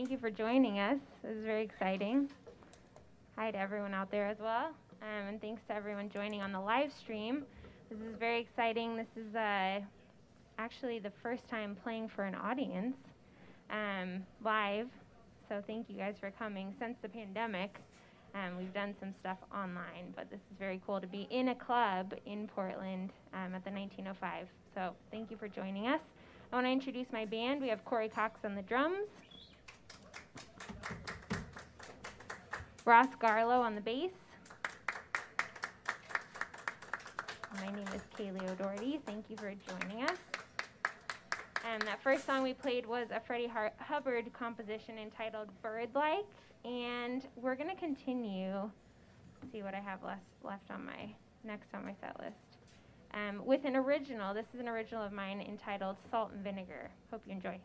Thank you for joining us. This is very exciting. Hi to everyone out there as well. Um, and thanks to everyone joining on the live stream. This is very exciting. This is uh, actually the first time playing for an audience um, live. So thank you guys for coming. Since the pandemic, um, we've done some stuff online, but this is very cool to be in a club in Portland um, at the 1905. So thank you for joining us. I want to introduce my band. We have Corey Cox on the drums, Ross Garlow on the bass. My name is Caili O'Doherty. Thank you for joining us. And that first song we played was a Freddie Har- Hubbard composition entitled Birdlike. And we're going to continue. See what I have left, left on my next on my set list um, with an original. This is an original of mine entitled Salt and Vinegar. Hope you enjoy.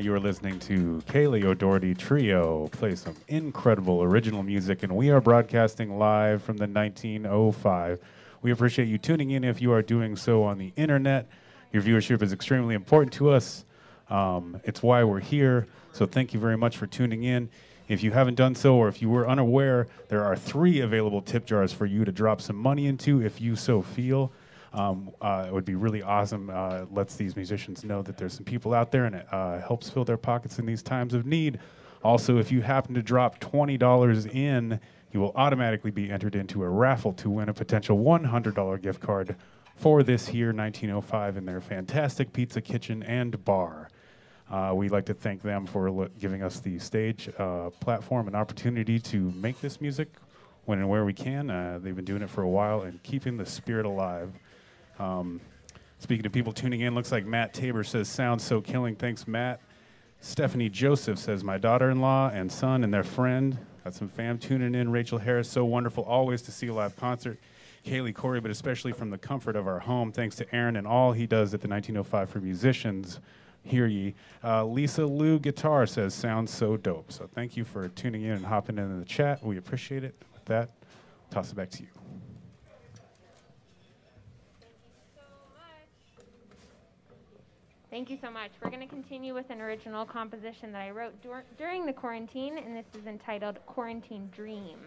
You are listening to Caili O'Doherty Trio play some incredible original music, and we are broadcasting live from the 1905. We appreciate you tuning in if you are doing so on the internet. Your viewership is extremely important to us. Um, it's why we're here. So thank you very much for tuning in. If you haven't done so, or if you were unaware, there are three available tip jars for you to drop some money into if you so feel um, uh, it would be really awesome. Uh, lets these musicians know that there's some people out there, and it uh, helps fill their pockets in these times of need. Also, if you happen to drop twenty dollars in, you will automatically be entered into a raffle to win a potential one hundred dollar gift card for this here 1905 in their fantastic pizza kitchen and bar. Uh, we'd like to thank them for lo- giving us the stage uh, platform and opportunity to make this music when and where we can. Uh, they've been doing it for a while and keeping the spirit alive. Um, speaking to people tuning in, looks like Matt Tabor says, sounds so killing. Thanks, Matt. Stephanie Joseph says, my daughter in law and son and their friend. Got some fam tuning in. Rachel Harris, so wonderful always to see a live concert. Caili Corey, but especially from the comfort of our home. Thanks to Aaron and all he does at the 1905 for musicians. Hear ye. Uh, Lisa Lou Guitar says, sounds so dope. So thank you for tuning in and hopping in the chat. We appreciate it. With that, toss it back to you. Thank you so much. We're going to continue with an original composition that I wrote dur- during the quarantine, and this is entitled Quarantine Dream.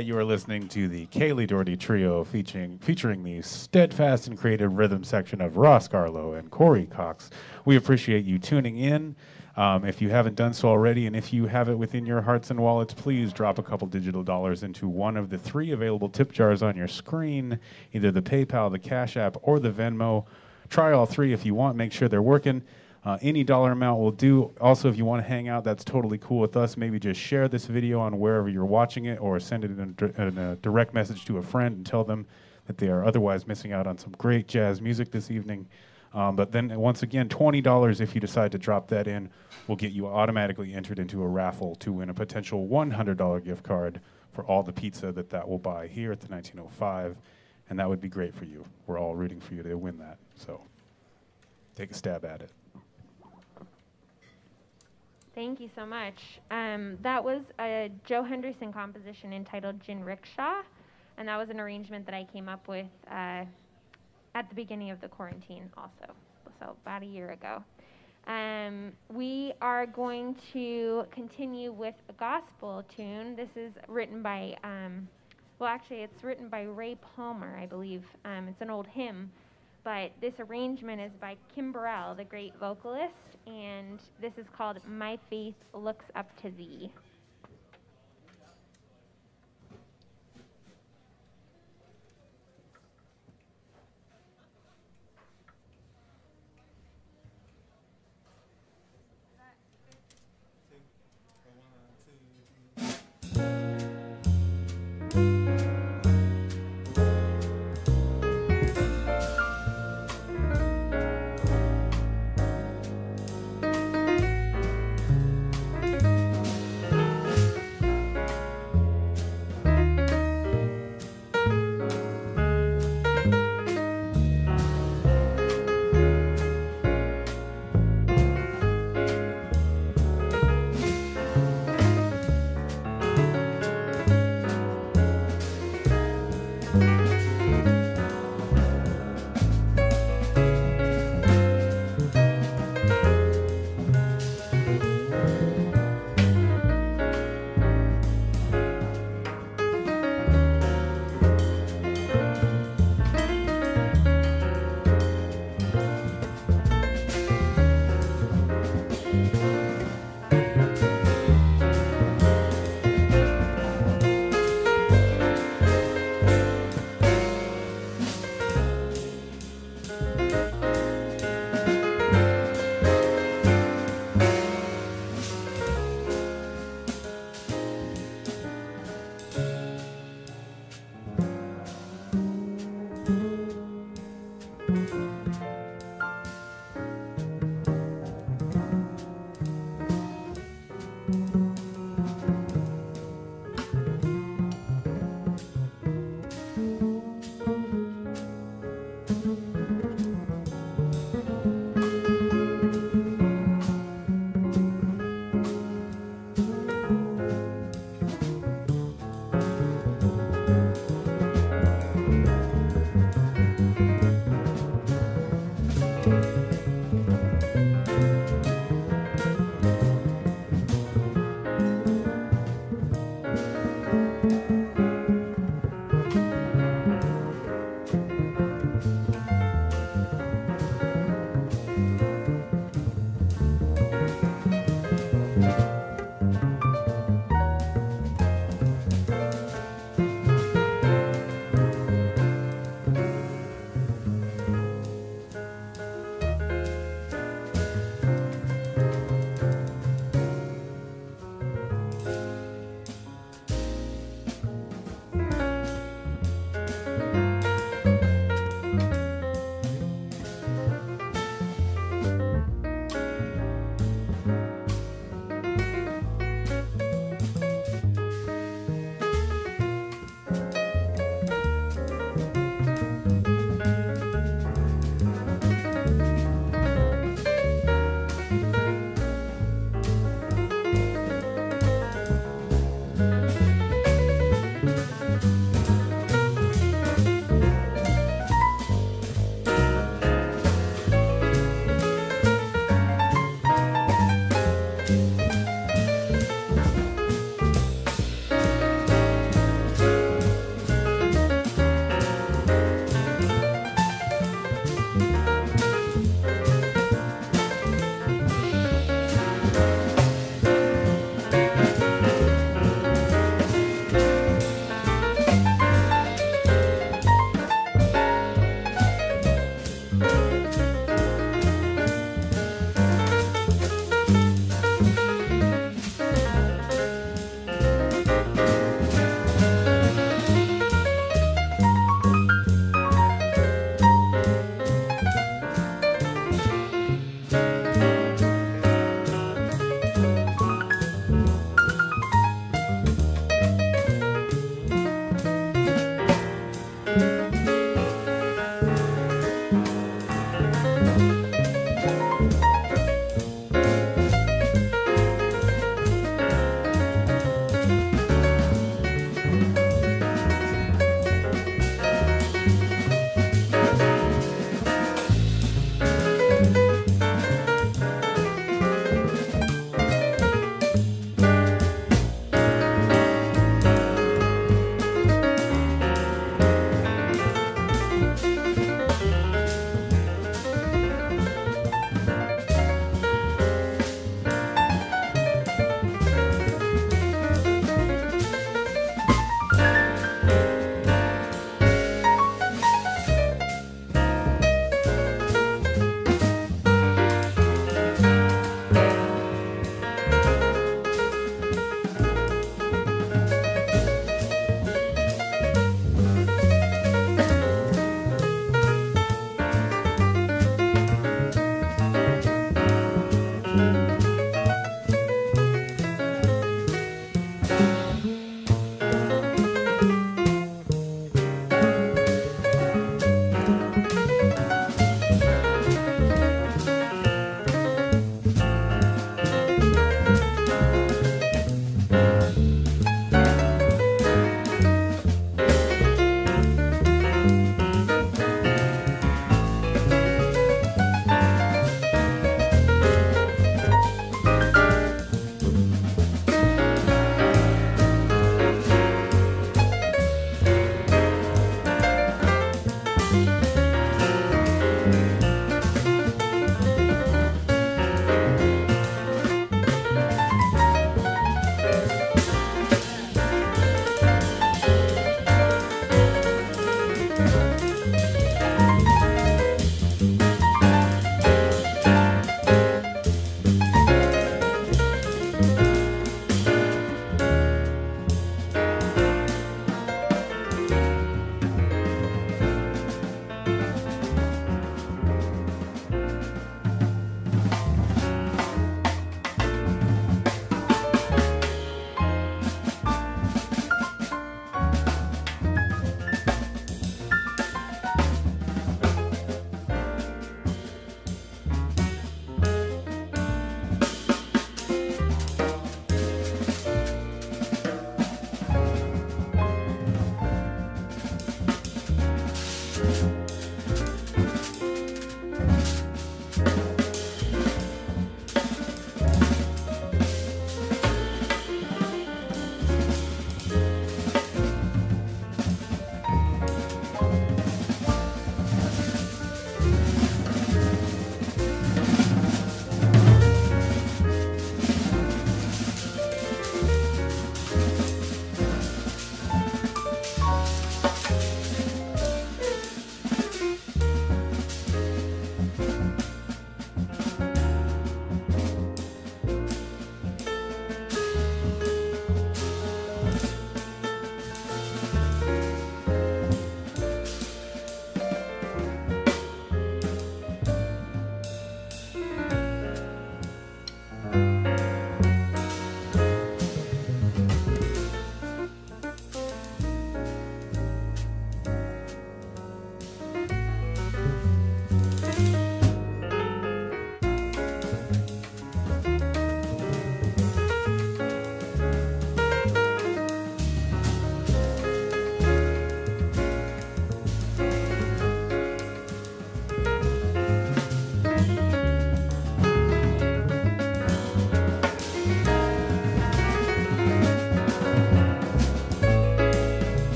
You are listening to the Caili O'Doherty Trio featuring featuring the steadfast and creative rhythm section of Ross Garlow and Corey Cox. We appreciate you tuning in. Um, if you haven't done so already, and if you have it within your hearts and wallets, please drop a couple digital dollars into one of the three available tip jars on your screen, either the PayPal, the Cash App, or the Venmo. Try all three if you want. Make sure they're working. Uh, any dollar amount will do. Also, if you want to hang out, that's totally cool with us. Maybe just share this video on wherever you're watching it or send it in a, in a direct message to a friend and tell them that they are otherwise missing out on some great jazz music this evening. Um, but then, once again, $20 if you decide to drop that in will get you automatically entered into a raffle to win a potential $100 gift card for all the pizza that that will buy here at the 1905. And that would be great for you. We're all rooting for you to win that. So take a stab at it. Thank you so much. Um, that was a Joe Henderson composition entitled Jinrikisha, and that was an arrangement that I came up with uh, at the beginning of the quarantine, also, so about a year ago. Um, we are going to continue with a gospel tune. This is written by, um, well, actually, it's written by Ray Palmer, I believe. Um, it's an old hymn but this arrangement is by Kim Burrell, the great vocalist, and this is called My Faith Looks Up to Thee.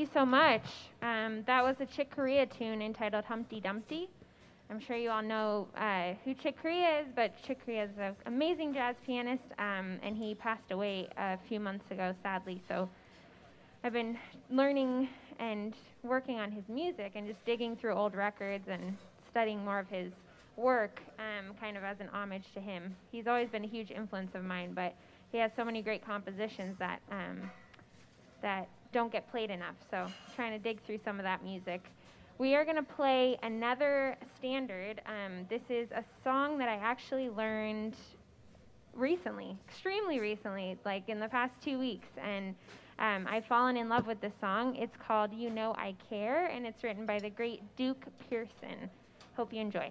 You so much. Um, that was a Chick Corea tune entitled Humpty Dumpty. I'm sure you all know uh, who Chick Corea is, but Chick Corea is an amazing jazz pianist, um, and he passed away a few months ago, sadly. So I've been learning and working on his music and just digging through old records and studying more of his work, um, kind of as an homage to him. He's always been a huge influence of mine, but he has so many great compositions that um, that don't get played enough. So trying to dig through some of that music. We are going to play another standard. Um, this is a song that I actually learned recently, extremely recently, like in the past two weeks, and um, I've fallen in love with this song. It's called You Know I Care, and it's written by the great Duke Pearson. Hope you enjoy.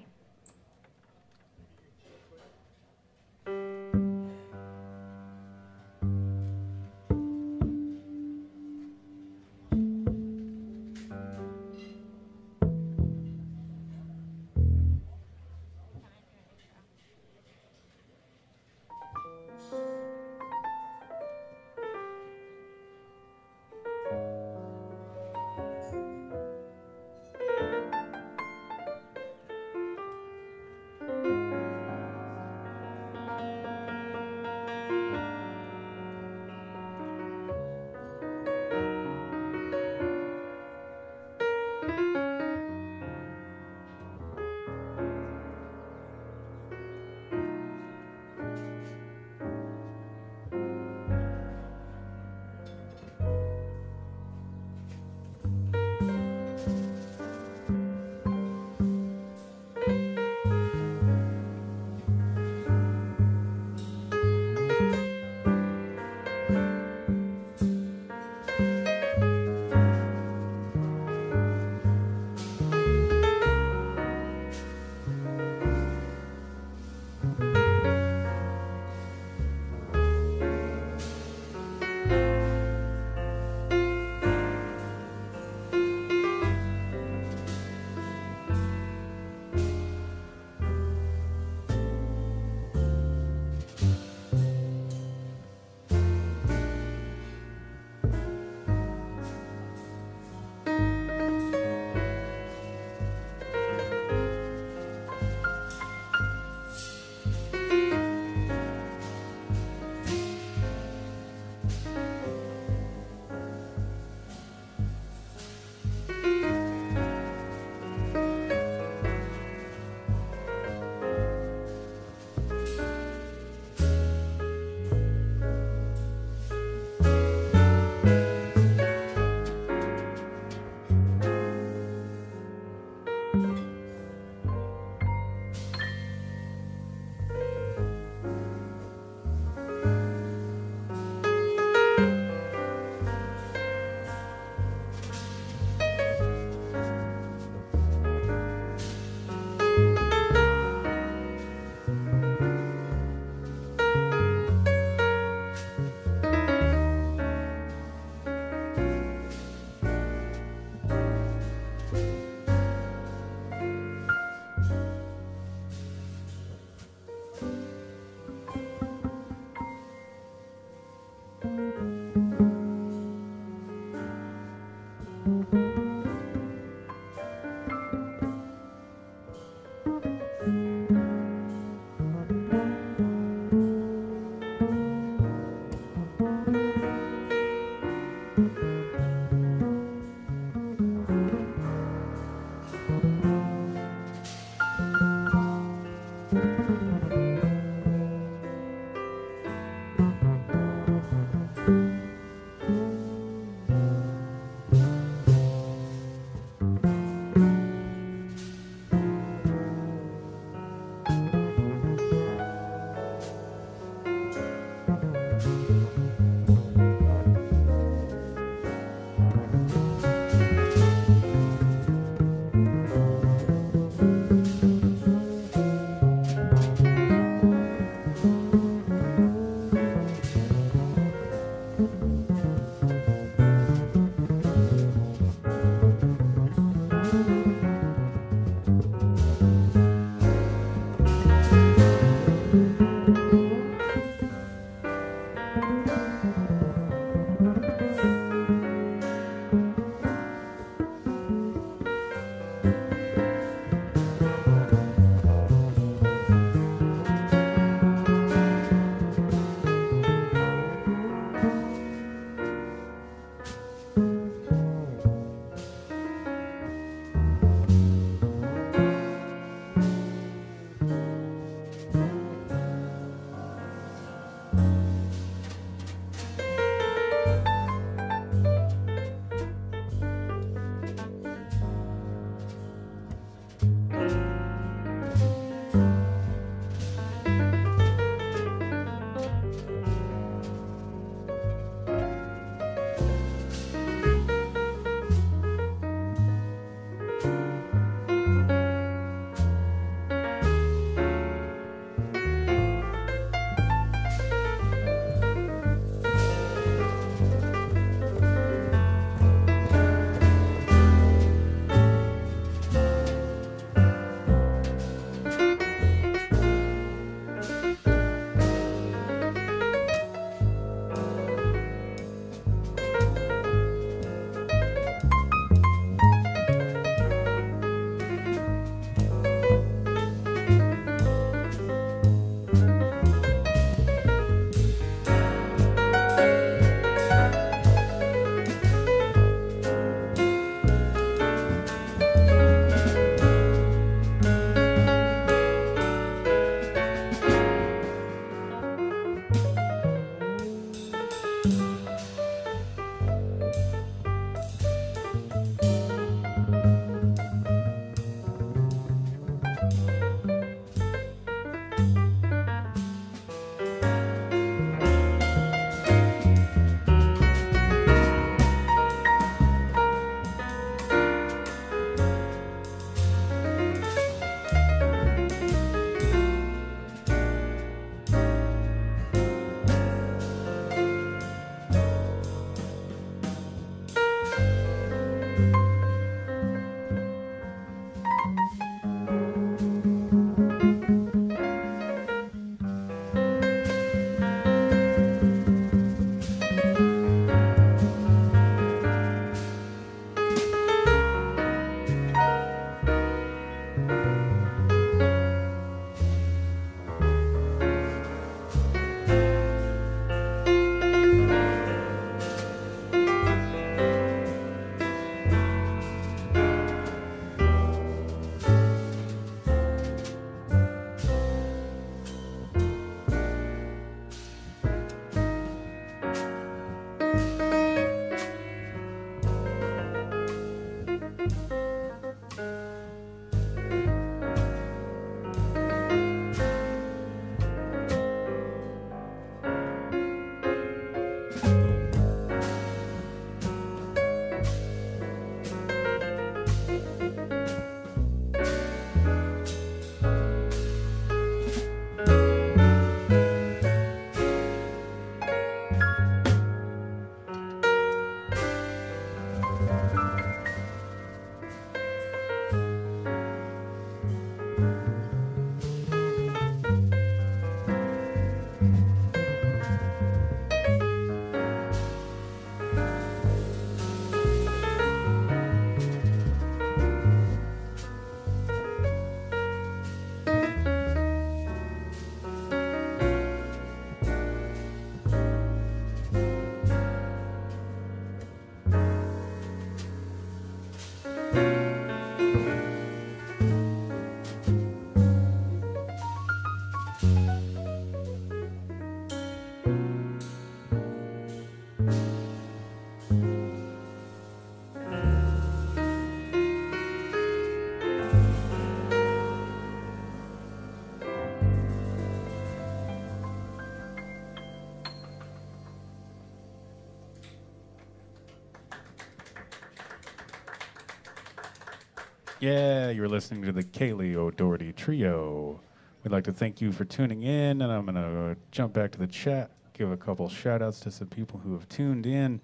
Yeah, you're listening to the Caili O'Doherty Trio. We'd like to thank you for tuning in, and I'm going to jump back to the chat, give a couple shout outs to some people who have tuned in.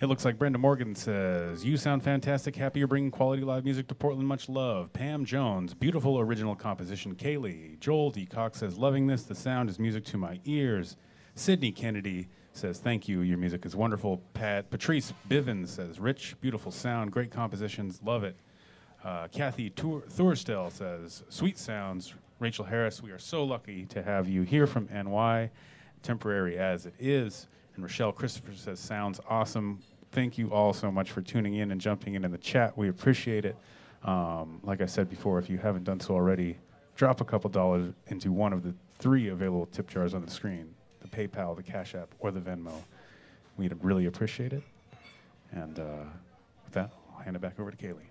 It looks like Brenda Morgan says, You sound fantastic. Happy you're bringing quality live music to Portland. Much love. Pam Jones, beautiful original composition. Kaylee. Joel D. Cox says, Loving this. The sound is music to my ears. Sydney Kennedy says, Thank you. Your music is wonderful. Pat Patrice Bivens says, Rich, beautiful sound, great compositions. Love it. Uh, Kathy Tour- Thurstel says, Sweet sounds. Rachel Harris, we are so lucky to have you here from NY, temporary as it is. And Rochelle Christopher says, Sounds awesome. Thank you all so much for tuning in and jumping in in the chat. We appreciate it. Um, like I said before, if you haven't done so already, drop a couple dollars into one of the three available tip jars on the screen the PayPal, the Cash App, or the Venmo. We'd really appreciate it. And uh, with that, I'll hand it back over to Caili.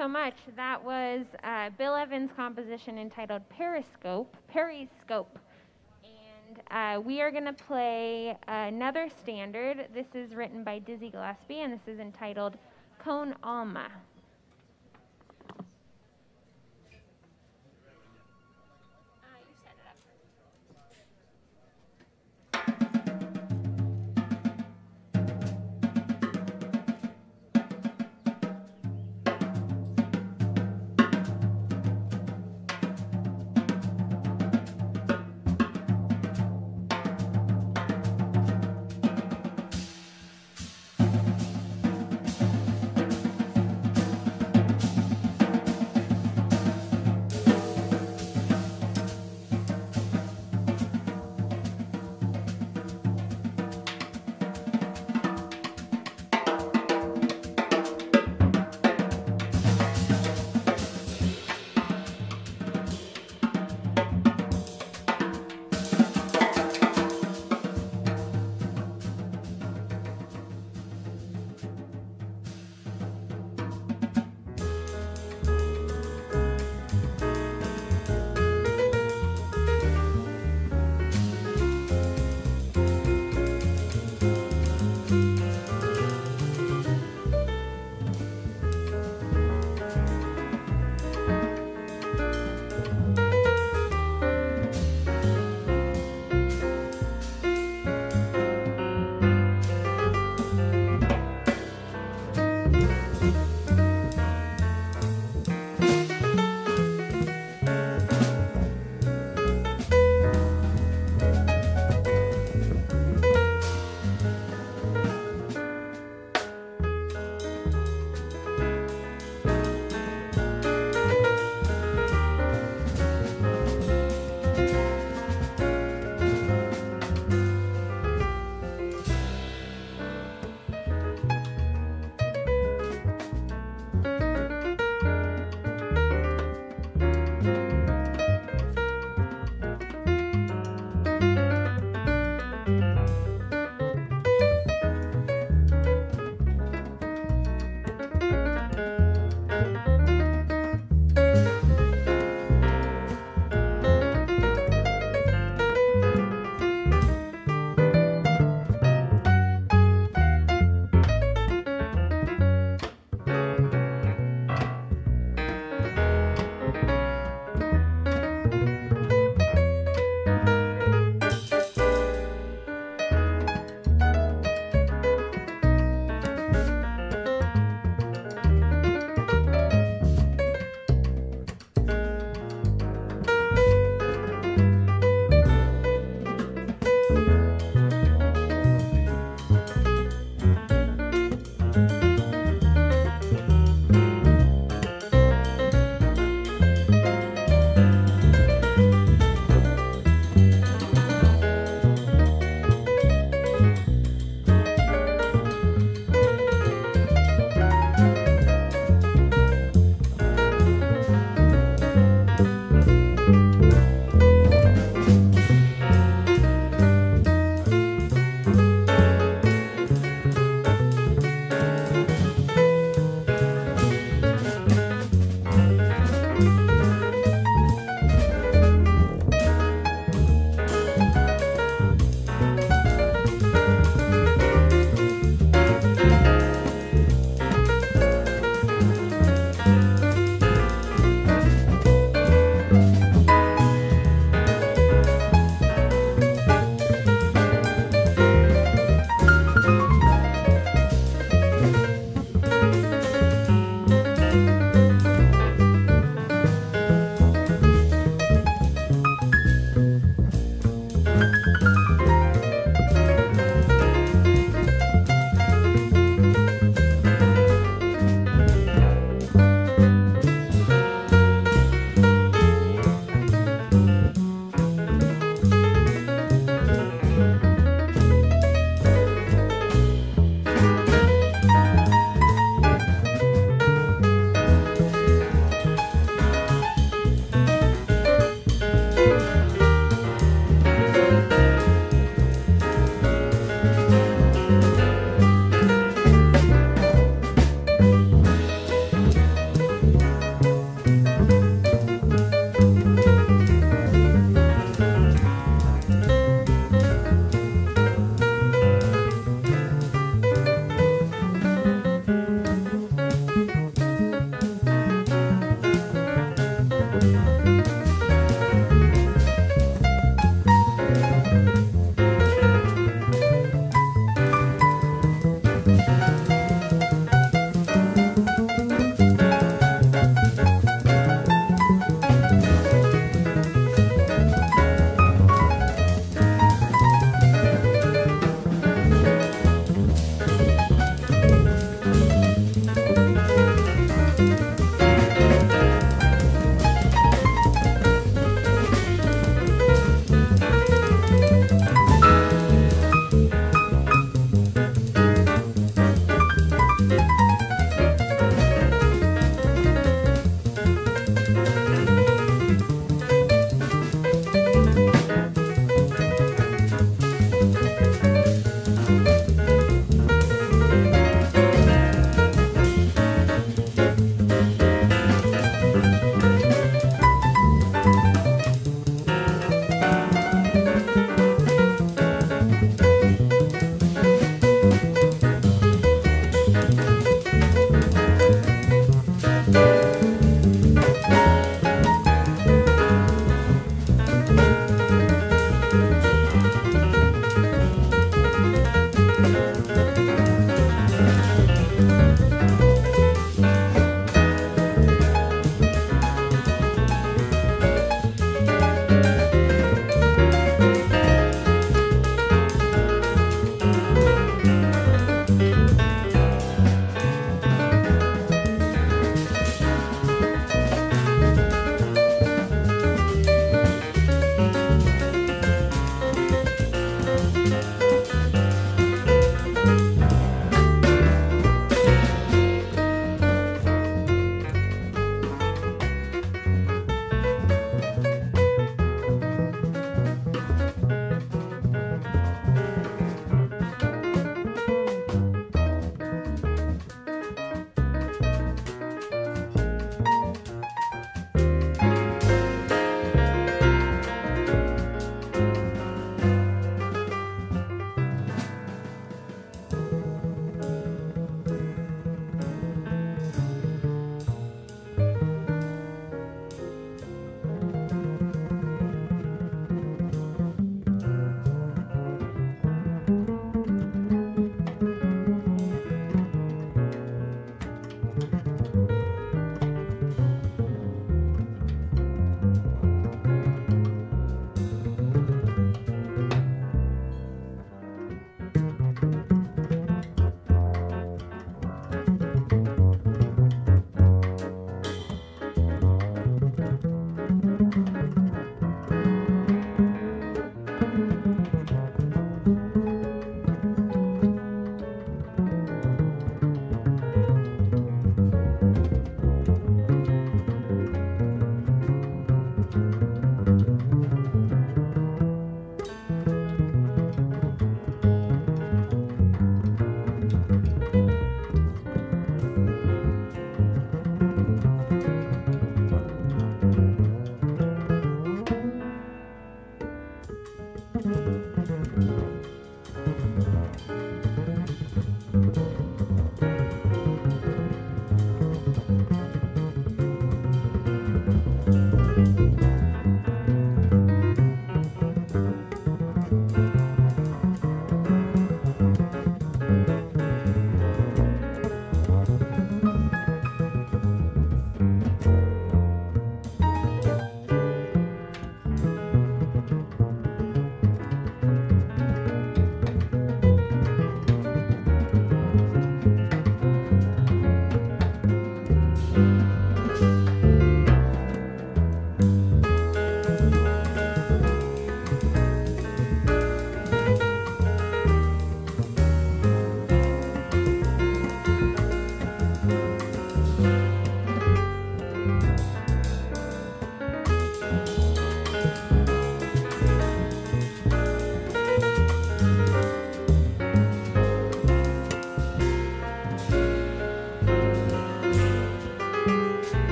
So much. That was uh, Bill Evans' composition entitled Periscope, Periscope. And uh, we are going to play another standard. This is written by Dizzy Gillespie, and this is entitled Con Alma.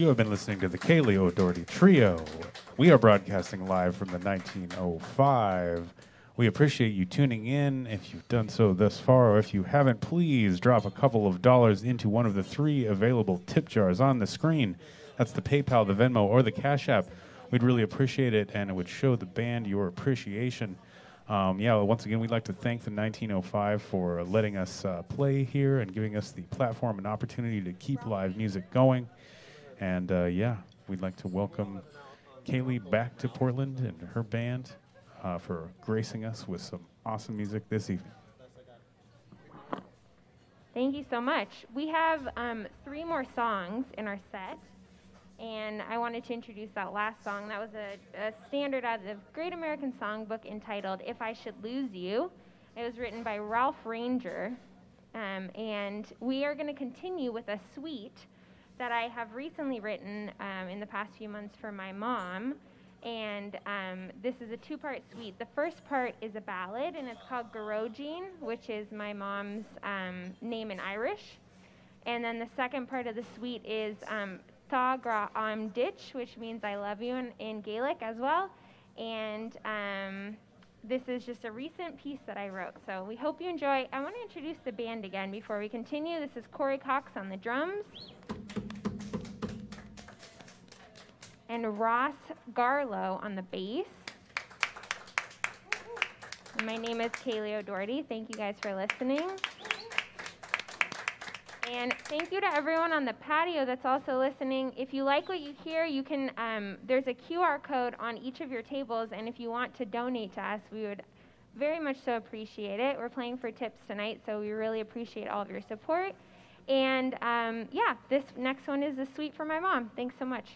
You have been listening to the Caili O'Doherty Trio. We are broadcasting live from the 1905. We appreciate you tuning in. If you've done so thus far, or if you haven't, please drop a couple of dollars into one of the three available tip jars on the screen. That's the PayPal, the Venmo, or the Cash App. We'd really appreciate it, and it would show the band your appreciation. Um, yeah, once again, we'd like to thank the 1905 for letting us uh, play here and giving us the platform and opportunity to keep live music going. And uh, yeah, we'd like to welcome Caili back to Portland and her band uh, for gracing us with some awesome music this evening. Thank you so much. We have um, three more songs in our set, and I wanted to introduce that last song. That was a, a standard out of the Great American Songbook entitled If I Should Lose You. It was written by Ralph Rainger, um, and we are going to continue with a suite that I have recently written um, in the past few months for my mom and um, this is a two part suite. The first part is a ballad, and it's called Gearóidín, which is my mom's um, name in Irish. And then the second part of the suite is um, Tá grá agam duit, which means I love you in, in Gaelic as well. And um, this is just a recent piece that I wrote. So we hope you enjoy. I want to introduce the band again before we continue. This is Corey Cox on the drums. and Ross Garlow on the bass. My name is Caili O'Doherty. Thank you guys for listening. And thank you to everyone on the patio that's also listening. If you like what you hear, you can. Um, there's a QR code on each of your tables, and if you want to donate to us, we would very much so appreciate it. We're playing for tips tonight, so we really appreciate all of your support. And um, yeah, this next one is a suite for my mom. Thanks so much.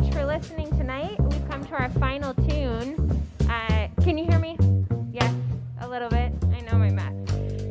much for listening tonight. We've come to our final tune. Uh, can you hear me? Yes, a little bit. I know my math.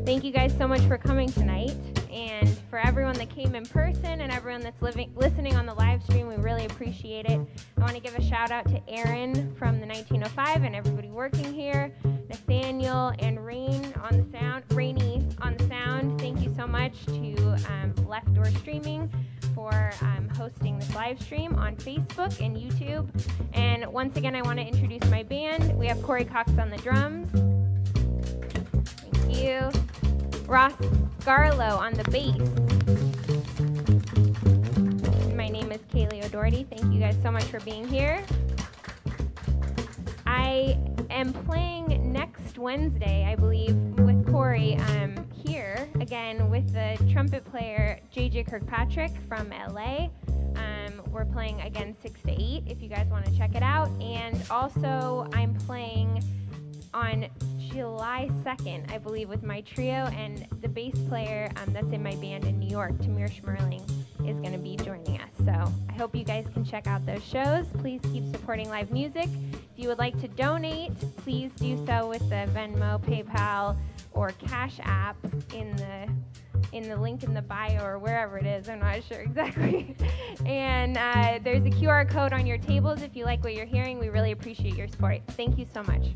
Thank you guys so much for coming tonight. And for everyone that came in person and everyone that's living, listening on the live stream, we really appreciate it. I want to give a shout out to Aaron from the 1905 and everybody working here, Nathaniel and Rain on the sound, Rainy on the sound. Thank you so much to um, Left Door Streaming for um, hosting this live stream on Facebook and YouTube. And once again, I want to introduce my band. We have Corey Cox on the drums. Thank you. Ross Garlow on the bass. My name is Caili O'Doherty. Thank you guys so much for being here. I am playing next Wednesday, I believe, Corey um, here again with the trumpet player JJ Kirkpatrick from LA. Um, we're playing again 6 to 8 if you guys want to check it out. And also, I'm playing on July 2nd, I believe, with my trio, and the bass player um, that's in my band in New York, Tamir Shmerling, is going to be joining us. So I hope you guys can check out those shows. Please keep supporting live music. If you would like to donate, please do so with the Venmo, PayPal, or Cash App in the in the link in the bio or wherever it is. I'm not sure exactly. and uh, there's a QR code on your tables if you like what you're hearing. We really appreciate your support. Thank you so much.